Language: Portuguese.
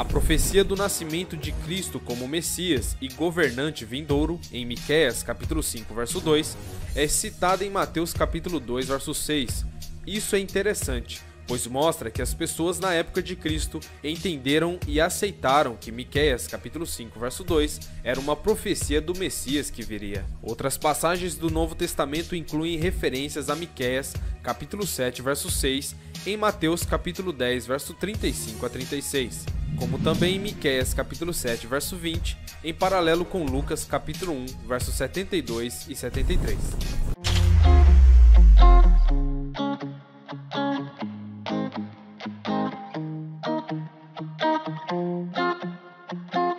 A profecia do nascimento de Cristo como Messias e governante vindouro, em Miqueias capítulo 5, verso 2, é citada em Mateus capítulo 2, verso 6. Isso é interessante, pois mostra que as pessoas na época de Cristo entenderam e aceitaram que Miqueias capítulo 5, verso 2 era uma profecia do Messias que viria. Outras passagens do Novo Testamento incluem referências a Miqueias capítulo 7, verso 6, em Mateus capítulo 10, verso 35 a 36, como também em Miqueias capítulo 7, verso 20, em paralelo com Lucas capítulo 1, versos 72 e 73. Música